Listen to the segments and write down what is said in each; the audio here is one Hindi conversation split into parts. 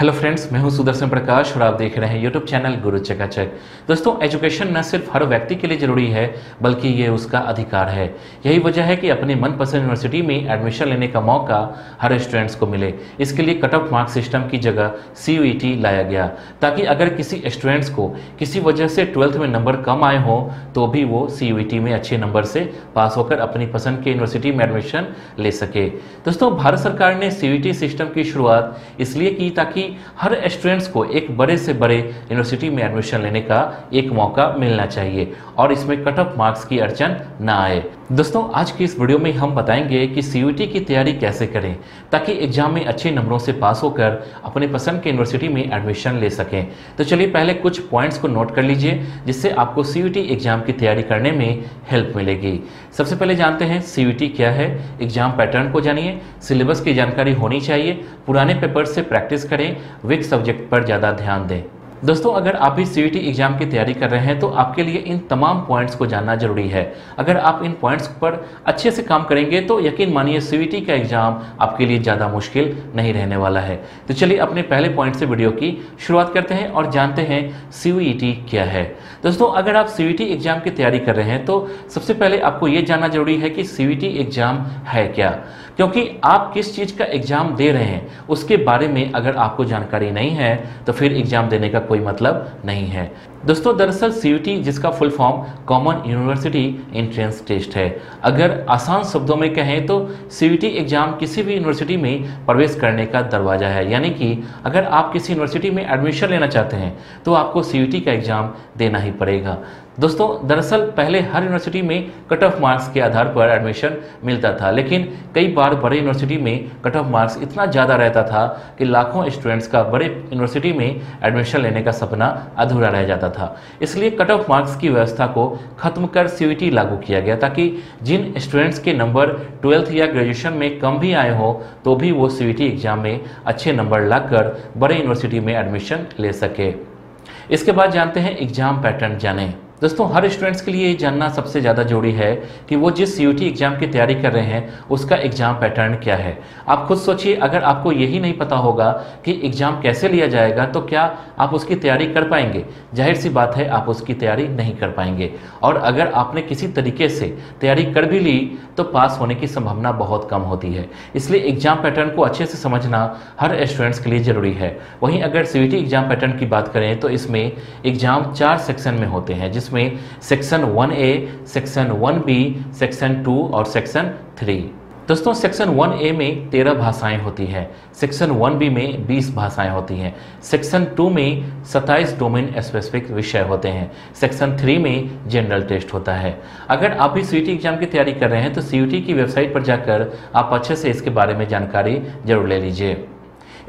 हेलो फ्रेंड्स मैं हूँ सुदर्शन प्रकाश और आप देख रहे हैं यूट्यूब चैनल गुरु चकाचक दोस्तों एजुकेशन न सिर्फ़ हर व्यक्ति के लिए ज़रूरी है, बल्कि ये उसका अधिकार है। यही वजह है कि अपने मनपसंद यूनिवर्सिटी में एडमिशन लेने का मौका हर स्टूडेंट्स को मिले। इसके लिए कट ऑफ़ मार्क सिस्टम की जगह सी लाया गया, ताकि अगर किसी स्टूडेंट्स को किसी वजह से ट्वेल्थ में नंबर कम आए हों तो भी वो सी में अच्छे नंबर से पास होकर अपनी पसंद के यूनिवर्सिटी में एडमिशन ले सके। दोस्तों, भारत सरकार ने सी सिस्टम की शुरुआत इसलिए की ताकि हर स्टूडेंट्स को एक बड़े से बड़े यूनिवर्सिटी में एडमिशन लेने का एक मौका मिलना चाहिए और इसमें कट ऑफ़ मार्क्स की अड़चन ना आए। दोस्तों, आज की इस वीडियो में हम बताएँगे कि सीयूटी की तैयारी कैसे करें ताकि एग्ज़ाम में अच्छे नंबरों से पास होकर अपने पसंद के यूनिवर्सिटी में एडमिशन ले सकें। तो चलिए पहले कुछ पॉइंट्स को नोट कर लीजिए, जिससे आपको सीयूटी एग्ज़ाम की तैयारी करने में हेल्प मिलेगी। सबसे पहले जानते हैं सीयूटी क्या है। एग्ज़ाम पैटर्न को जानिए। सिलेबस की जानकारी होनी चाहिए। पुराने पेपर से प्रैक्टिस करें। वीक सब्जेक्ट पर ज़्यादा ध्यान दें। दोस्तों, अगर आप भी सी एग्ज़ाम की तैयारी कर रहे हैं तो आपके लिए इन तमाम पॉइंट्स को जानना ज़रूरी है। अगर आप इन पॉइंट्स पर अच्छे से काम करेंगे तो यकीन मानिए सी का एग्ज़ाम आपके लिए ज़्यादा मुश्किल नहीं रहने वाला है। तो चलिए अपने पहले पॉइंट से वीडियो की शुरुआत करते हैं और जानते हैं सी क्या है। दोस्तों, अगर आप CVT एग्ज़ाम की तैयारी कर रहे हैं तो सबसे पहले आपको ये जानना ज़रूरी है कि CVT एग्ज़ाम है क्या। क्योंकि आप किस चीज़ का एग्ज़ाम दे रहे हैं, उसके बारे में अगर आपको जानकारी नहीं है तो फिर एग्ज़ाम देने का कोई मतलब नहीं है। दोस्तों, दरअसल सी जिसका full form common university entrance test है, अगर आसान शब्दों में कहें तो सी एग्ज़ाम किसी भी यूनिवर्सिटी में प्रवेश करने का दरवाज़ा है। यानी कि अगर आप किसी यूनिवर्सिटी में एडमिशन लेना चाहते हैं तो आपको सी का एग्ज़ाम देना ही पड़ेगा। दोस्तों, दरअसल पहले हर यूनिवर्सिटी में कट ऑफ़ मार्क्स के आधार पर एडमिशन मिलता था, लेकिन कई बार बड़े यूनिवर्सिटी में कट ऑफ़ मार्क्स इतना ज़्यादा रहता था कि लाखों स्टूडेंट्स का बड़े यूनिवर्सिटी में एडमिशन लेने का सपना अधूरा रह जाता था। इसलिए कट ऑफ़ मार्क्स की व्यवस्था को खत्म कर सी लागू किया गया, ताकि जिन स्टूडेंट्स के नंबर ट्वेल्थ या ग्रेजुएशन में कम भी आए हों तो भी वो सी एग्ज़ाम में अच्छे नंबर लाकर बड़े यूनिवर्सिटी में एडमिशन ले सके। इसके बाद जानते हैं एग्ज़ाम पैटर्न जानें। दोस्तों, हर स्टूडेंट्स के लिए ये जानना सबसे ज़्यादा ज़रूरी है कि वो जिस सी एग्ज़ाम की तैयारी कर रहे हैं, उसका एग्ज़ाम पैटर्न क्या है। आप खुद सोचिए, अगर आपको यही नहीं पता होगा कि एग्ज़ाम कैसे लिया जाएगा तो क्या आप उसकी तैयारी कर पाएँगे? ज़ाहिर सी बात है, आप उसकी तैयारी नहीं कर पाएँगे। और अगर आपने किसी तरीके से तैयारी कर भी ली तो पास होने की संभावना बहुत कम होती है। इसलिए एग्ज़ाम पैटर्न को अच्छे से समझना हर स्टूडेंट्स के लिए ज़रूरी है। वहीं अगर सी एग्ज़ाम पैटर्न की बात करें तो इसमें एग्ज़ाम चार सेक्शन में होते हैं जिस जिसमें section one A section one B section two और सेक्शन थ्री दोस्तों सेक्शन वन ए में तेरह भाषाएँ होती हैं। सेक्शन वन बी में बीस भाषाएँ होती हैं। सेक्शन टू में सत्ताईस डोमेन स्पेसिफिक विषय होते हैं। सेक्शन थ्री में जनरल टेस्ट होता है। अगर आप भी सी एग्ज़ाम की तैयारी कर रहे हैं तो सीयूटी की वेबसाइट पर जाकर आप अच्छे से इसके बारे में जानकारी ज़रूर ले लीजिए।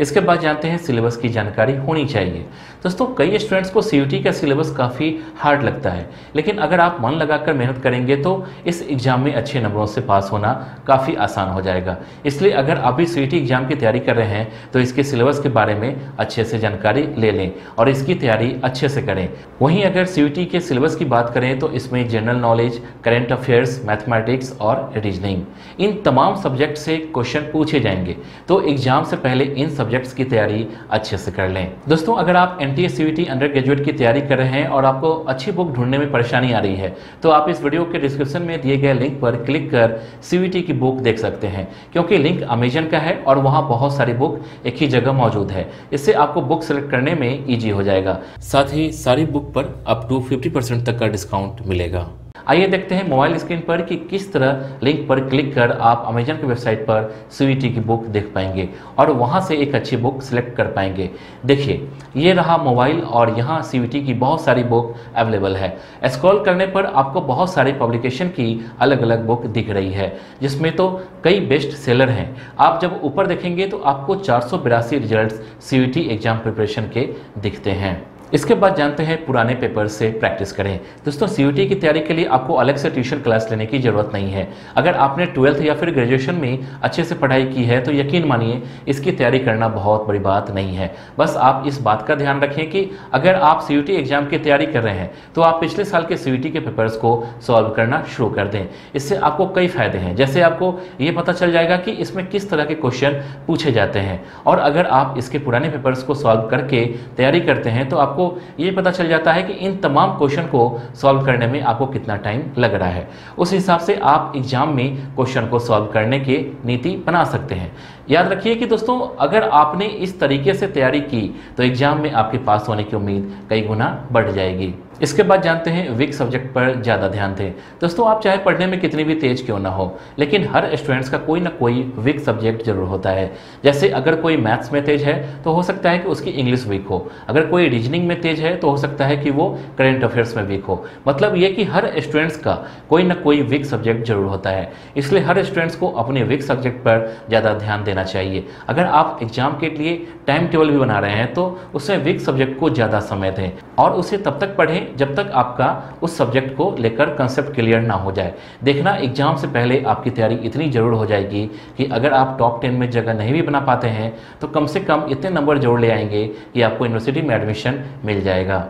इसके बाद जानते हैं सिलेबस की जानकारी होनी चाहिए। दोस्तों, कई स्टूडेंट्स को सीयूटी का सिलेबस काफ़ी हार्ड लगता है, लेकिन अगर आप मन लगाकर मेहनत करेंगे तो इस एग्ज़ाम में अच्छे नंबरों से पास होना काफ़ी आसान हो जाएगा। इसलिए अगर आप भी सी एग्ज़ाम की तैयारी कर रहे हैं तो इसके सिलेबस के बारे में अच्छे से जानकारी ले लें और इसकी तैयारी अच्छे से करें। वहीं अगर सीयूटी के सिलेबस की बात करें तो इसमें general knowledge current affairs mathematics और रीजनिंग इन तमाम सब्जेक्ट से क्वेश्चन पूछे जाएँगे। तो एग्ज़ाम से पहले इन सब्जेक्ट्स की तैयारी अच्छे से कर लें। दोस्तों, अगर आप एन टी अंडर ग्रेजुएट की तैयारी कर रहे हैं और आपको अच्छी बुक ढूँढने में परेशानी आ रही है तो आप इस वीडियो के डिस्क्रिप्शन में दिए गए लिंक पर क्लिक कर सी की बुक देख सकते हैं, क्योंकि लिंक अमेजन का है और वहाँ बहुत सारी बुक एक ही जगह मौजूद है। इससे आपको बुक सेलेक्ट करने में ईजी हो जाएगा। साथ ही सारी बुक पर अप टू फिफ्टी तक का डिस्काउंट मिलेगा। आइए देखते हैं मोबाइल स्क्रीन पर कि किस तरह लिंक पर क्लिक कर आप अमेजन की वेबसाइट पर सी की बुक देख पाएँगे और वहाँ से एक अच्छी बुक सिलेक्ट कर पाएँगे। देखिए, ये रहा मोबाइल और यहाँ सी की बहुत सारी बुक अवेलेबल है। स्क्रॉल करने पर आपको बहुत सारी पब्लिकेशन की अलग अलग बुक दिख रही है, जिसमें तो कई बेस्ट सेलर हैं। आप जब ऊपर देखेंगे तो आपको चार सौ रिज़ल्ट सी एग्ज़ाम प्रिपरेशन के दिखते हैं। इसके बाद जानते हैं पुराने पेपर से प्रैक्टिस करें। दोस्तों सी की तैयारी के लिए आपको अलग से ट्यूशन क्लास लेने की ज़रूरत नहीं है। अगर आपने ट्वेल्थ या फिर ग्रेजुएशन में अच्छे से पढ़ाई की है तो यकीन मानिए, इसकी तैयारी करना बहुत बड़ी बात नहीं है। बस आप इस बात का ध्यान रखें कि अगर आप सीयूटी एग्ज़ाम की तैयारी कर रहे हैं तो आप पिछले साल के सीयूटी के पेपर्स को सॉल्व करना शुरू कर दें। इससे आपको कई फ़ायदे हैं। जैसे आपको ये पता चल जाएगा कि इसमें किस तरह के क्वेश्चन पूछे जाते हैं। और अगर आप इसके पुराने पेपर्स को सॉल्व करके तैयारी करते हैं तो आपको ये पता चल जाता है कि इन तमाम क्वेश्चन को सॉल्व करने में आपको कितना टाइम लग रहा है। उस हिसाब से आप एग्ज़ाम में क्वेश्चन को सॉल्व करने की नीति बना सकते हैं। याद रखिए कि दोस्तों, अगर आपने इस तरीके से तैयारी की तो एग्ज़ाम में आपके पास होने की उम्मीद कई गुना बढ़ जाएगी। इसके बाद जानते हैं वीक सब्जेक्ट पर ज़्यादा ध्यान दें। दोस्तों, आप चाहे पढ़ने में कितनी भी तेज क्यों ना हो, लेकिन हर स्टूडेंट्स का कोई ना कोई वीक सब्जेक्ट ज़रूर होता है। जैसे अगर कोई मैथ्स में तेज है तो हो सकता है कि उसकी इंग्लिश वीक हो। अगर कोई रीजनिंग में तेज है तो हो सकता है कि वो करेंट अफेयर्स में वीक हो। मतलब ये कि हर स्टूडेंट्स का कोई ना कोई वीक सब्जेक्ट ज़रूर होता है। इसलिए हर स्टूडेंट्स को अपने वीक सब्जेक्ट पर ज़्यादा ध्यान देना चाहिए। अगर आप एग्ज़ाम के लिए टाइम टेबल भी बना रहे हैं तो उसमें वीक सब्जेक्ट को ज़्यादा समय दें और उसे तब तक पढ़ें जब तक आपका उस सब्जेक्ट को लेकर कंसेप्ट क्लियर ना हो जाए। देखना एग्ज़ाम से पहले आपकी तैयारी इतनी ज़रूर हो जाएगी कि अगर आप टॉप टेन में जगह नहीं भी बना पाते हैं तो कम से कम इतने नंबर जोड़ ले आएँगे कि आपको यूनिवर्सिटी में एडमिशन मिल जाएगा।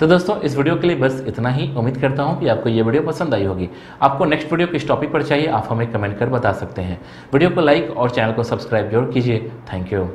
तो दोस्तों, इस वीडियो के लिए बस इतना ही। उम्मीद करता हूँ कि आपको ये वीडियो पसंद आई होगी। आपको नेक्स्ट वीडियो किस टॉपिक पर चाहिए, आप हमें कमेंट कर बता सकते हैं। वीडियो को लाइक और चैनल को सब्सक्राइब ज़रूर कीजिए। Thank you